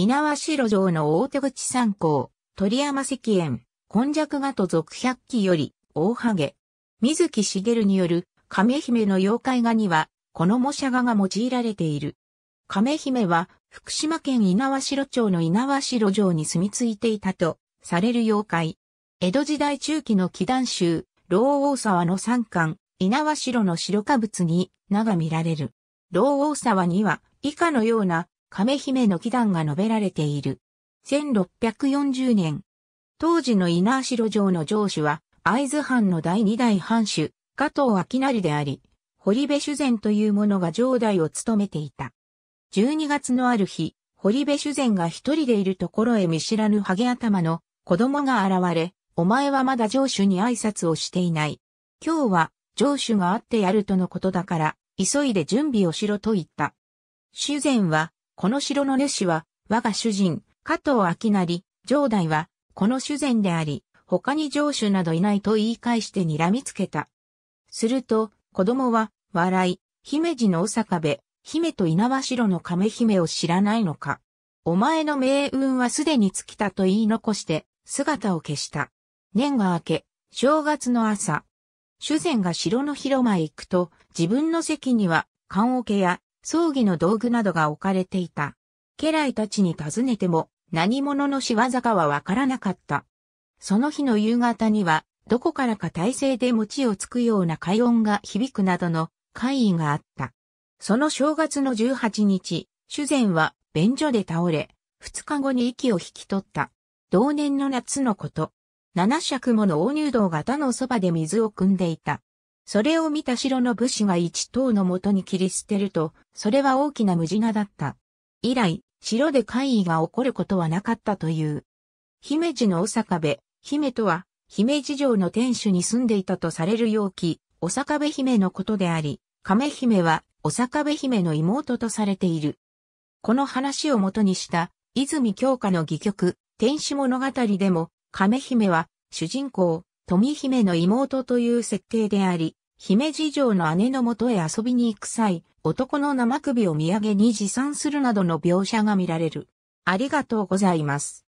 猪苗代城の大手口参考、鳥山石燕、今昔画と続百期より、大ハゲ。水木しげるによる、亀姫の妖怪画には、この模写画が用いられている。亀姫は、福島県猪苗代町の猪苗代城に住み着いていたと、される妖怪。江戸時代中期の祈願集、老大沢の三巻、猪苗代の白化物に名が見られる。老大沢には以下のような亀姫の祈願が述べられている。1640年。当時の稲城城の城主は会津藩の第二代藩主、加藤明成であり、堀部主膳という者が城代を務めていた。12月のある日、堀部主膳が一人でいるところへ見知らぬハゲ頭の子供が現れ、お前はまだ城主に挨拶をしていない。今日は城主が会ってやるとのことだから、急いで準備をしろと言った。主膳は、この城の主は、我が主人、加藤明成、城代は、この主膳であり、他に城主などいないと言い返して睨みつけた。すると、子供は、笑い、姫路のお坂部、姫と稲葉城の亀姫を知らないのか。お前の命運はすでに尽きたと言い残して、姿を消した。年が明け、正月の朝、主膳が城の広間へ行くと、自分の席には、棺桶や葬儀の道具などが置かれていた。家来たちに尋ねても、何者の仕業かはわからなかった。その日の夕方には、どこからか体勢で餅をつくような快音が響くなどの怪異があった。その正月の18日、主膳は便所で倒れ、二日後に息を引き取った。同年の夏のこと。七尺もの大入道が他のそばで水を汲んでいた。それを見た城の武士が一頭のもとに切り捨てると、それは大きな無地なだった。以来、城で怪異が起こることはなかったという。姫路のお坂部、姫とは、姫路城の天守に住んでいたとされる容器、お坂部姫のことであり、亀姫は、お坂部姫の妹とされている。この話をもとにした、泉京花の戯曲、天守物語でも、亀姫は主人公、富姫の妹という設定であり、姫路城の姉のもとへ遊びに行く際、男の生首を土産に持参するなどの描写が見られる。ありがとうございます。